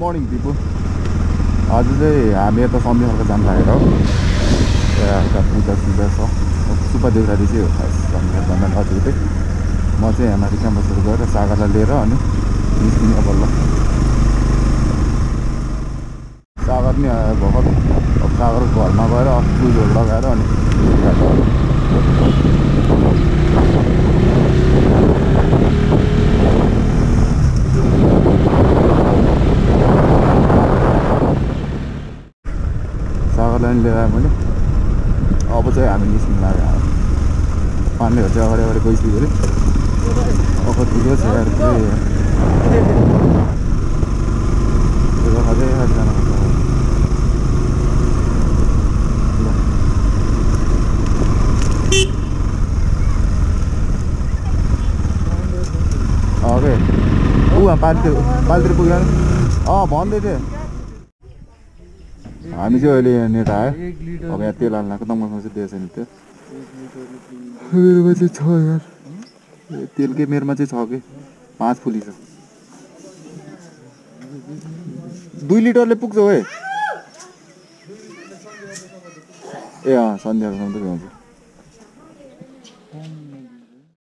Morning people आज चाहिँ हामी यता सन्ध्याको जान लागेर हो। त्यहाँ पूजा सुजा छ। सुपा देउराली चाहिँ हो खास सन्ध्या जान नजिकै म चाहिँ माथि क्याम्पसहरू गएर सागरलाई लिएर अनि निस्किने बल्ल सागर नि भर्खर। अब सागरको घरमा गएर फ्लुजहरू लगाएर अनि सागरलाई नि लिएर आएँ मैले चाहिँ हामी निस्किनु लाग्यो पाण्डेहरू चाहिँ अगाडि अगाडि गइसक्यो अरे। ठुलो छ ऊ पालितिर पुग्यो अँ भन्दै थिएँ। हामी चाहिँ अहिले यहाँनिर आयो। अब यहाँ तेल हाल्न आएको दमकमा चाहिँ दिएछ नि त्यो। मेरोमा चाहिँ छ यार ए, तेलकै मेरोमा चाहिँ छ कि? पाँच फुली छ। दुई लिटरले पुग्छ है ए। अँ सन्ध्याको सन्ध्या भ्याउँछ।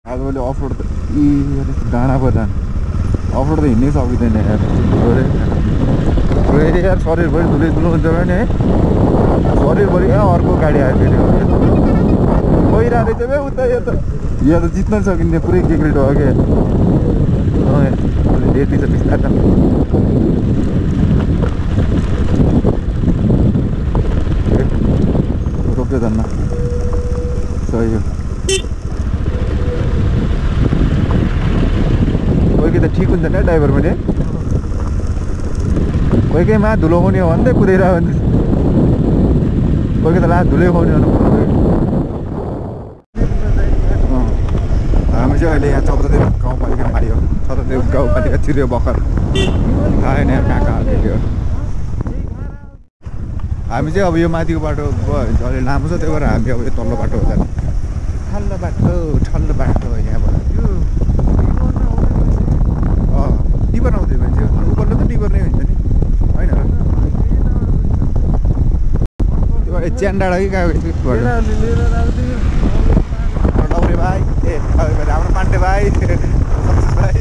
आज मैले अफरोड त अरे डाँडा पो जानु अफरोड त हिँड्नै सकिँदैन यार। यार शरीरभरि धुलै धुलो हुन्छ भने है यहाँ अर्को गाडी आयो फेरि गइरहेको रहेछ बे उता यो त। यहाँ त जित्न हो क्या रेडी छ बिस्तार रोक्यो धन्न। सही हो। त ड्राइभर पनि कोही कोहीमा धुलो खुवाउने हो भने त कुदेर भने कोही कोही त ला धुलै खुवाउने हो। हामी चाहिँ अहिले यहाँ चन्द्रदेव गाउँपालिका मारी हो चन्द्रदेव गाउँपालिका चिर्यो भर्खर थाहा यहाँ कहाँ कहाँ हामी चाहिँ अब यो माथिको बाटो अलिक लामो छ त्यही भएर हामी अब यो तल्लो बाटो जाने ठल्लो बाटो ठल्लो बाटो यहाँबाट अँ टिपर आउँदै भने चाहिँ त टिपर नै हुन्छ नि होइन र त्यो ए, च्यान डाँडा कि कहाँ लौरे भाइ ए हाम्रो पाण्डे भाइ भाइ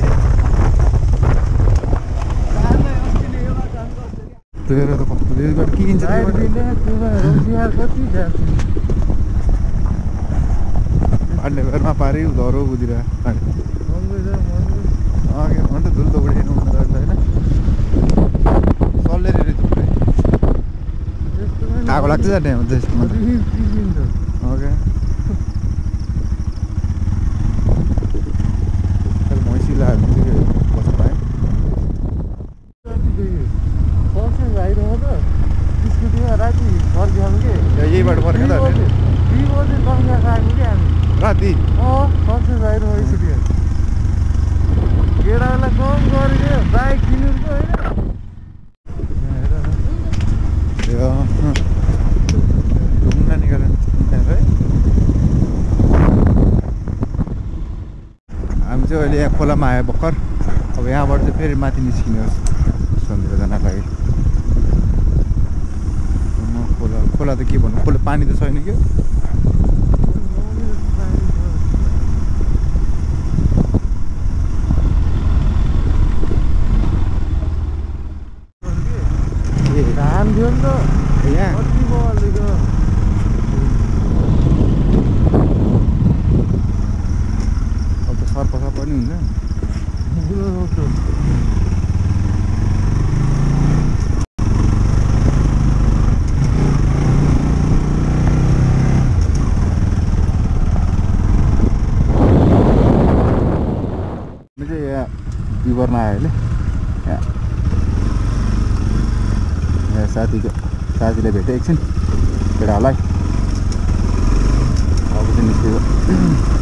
तेरो त कस्तो किनिन्छ पाण्डे घरमा पारि धरो बुझिरह अघि हो नि त धुल त उडेन हुन होइन నాకు లక్ష అంటే अहिले यहाँ खोलामा आयो भर्खर अब यहाँबाट चाहिँ फेरि माथि निस्किने हो सन्धिएर जानको लागि खोला खोला त के भन्नु खोला पानी त छैन क्या ए धान थियो नि त यहाँ सर्प पनि हुन्छ। चाहिँ यहाँ विवरमा आयो अहिले यहाँ यहाँ साथीको साथीलाई भेटेँ एकछिन केटाहरूलाई। अब चाहिँ निस्केको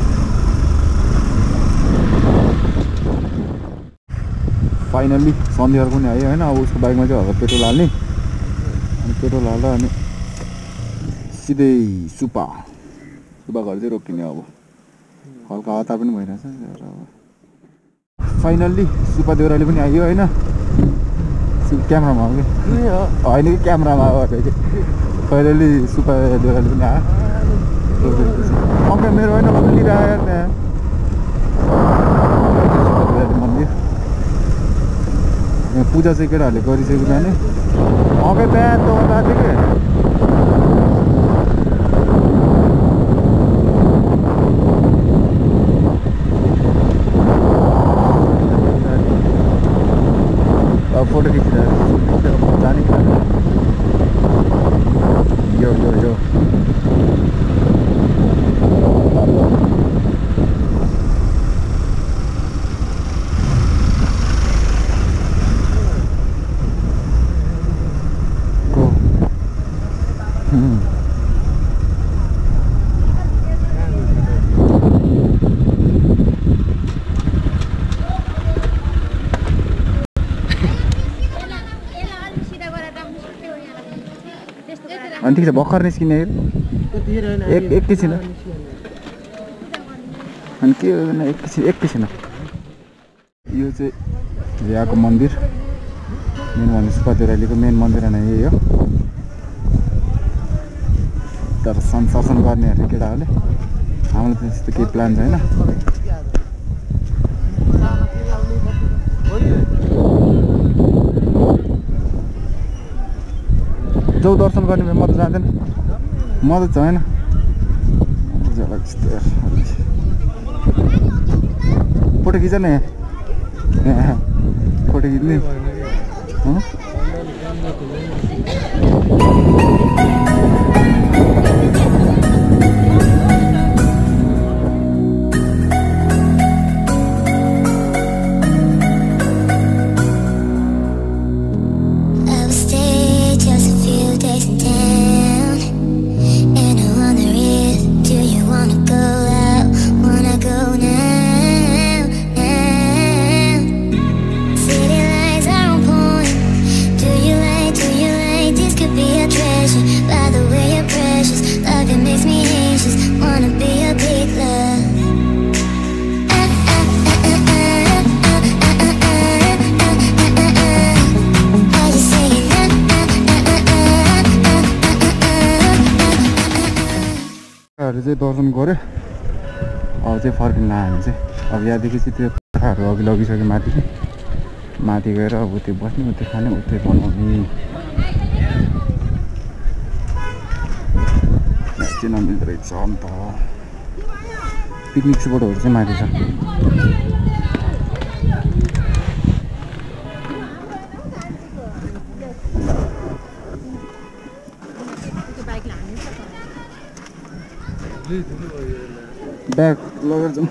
फाइनल्ली सन्ध्याहरू पनि आयो होइन? अब उसको बाइकमा चाहिँ हल्का पेट्रोल हाल्ने। अनि पेट्रोल हाल्दा अनि सिधै सुपा। सुपा घर चाहिँ रोकिने अब। हल्का हतार पनि भइरहेछ। अब फाइनल्ली सुपा देउराली पनि आइयो होइन? क्यामरामा हो कि? होइन कि क्यामरामा हो? अरे कि कहिले सुपा देवाली पनि आ अङ्क मेरो होइन? लिइरहेको त्यहाँ सुपा देवाली मन्दिर यहाँ पूजा चाहिँ केटाहरूले गरिसकेको जाने अङ्कै त्यहाँ त गएको थियो कि अब फोटो खिचिरहेको जाने खाने यो यो यो को Hmm. अनि ठिक छ भर्खर निस्किने होइन एक- एकैछिन। अनि के एकैछिन एकैछिन। यो चाहिँ यहाँको मन्दिर। मेन मन्दिर सुपादेउरालीको मेन मन्दिर नै यही हो। दर्शन सर्शन गर्नेहरू केटाहरूले हामीलाई त्यस्तो केही प्लान छैन। जाउ दर्शन गर्ने भए म त जाँदैन म त छैन। फोटो खिच न यहाँ फोटो खिच्ने चाहिँ दर्शन गऱ्यो। अब चाहिँ फर्किन हामी चाहिँ। अब यहाँदेखि चाहिँ त्यो कुखुराहरू अघि लगिसक्यो माथि माथि गएर अब त्यो बस्ने उतै खाने उतै बनाउने। चाहिँ नमिल्दो रहेछ अन्त। पिकनिक स्पोटहरू चाहिँ माथि छ। ब्याग लगेर जाउँ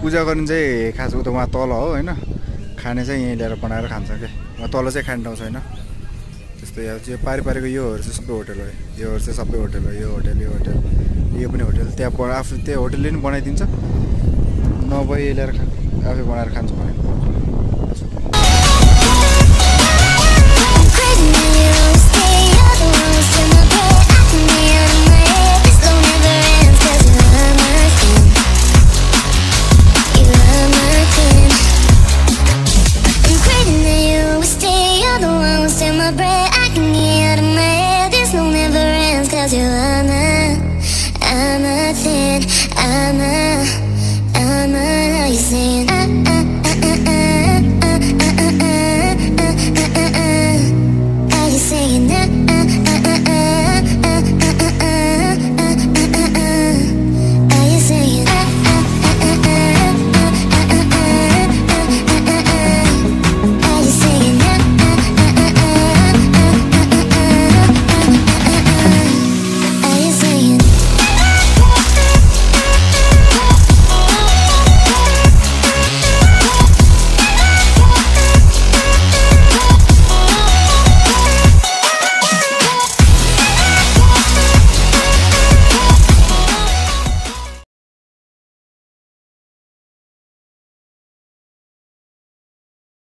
पूजा गर्नु चाहिँ खास उता उहाँ तल हो होइन? खाने चाहिँ यहीँ ल्याएर बनाएर खान्छ क्या उहाँ तल चाहिँ खाने ठाउँ छैन त्यस्तै अब चाहिँ पारि पारिको योहरू चाहिँ सबै होटल हो योहरू चाहिँ सबै होटल हो यो होटल यो होटल यो पनि होटल। त्यहाँ ब- आफू त्यहाँ होटलले पनि बनाइदिन्छ। नभए ल्याएर आफै बनाएर खान्छ भने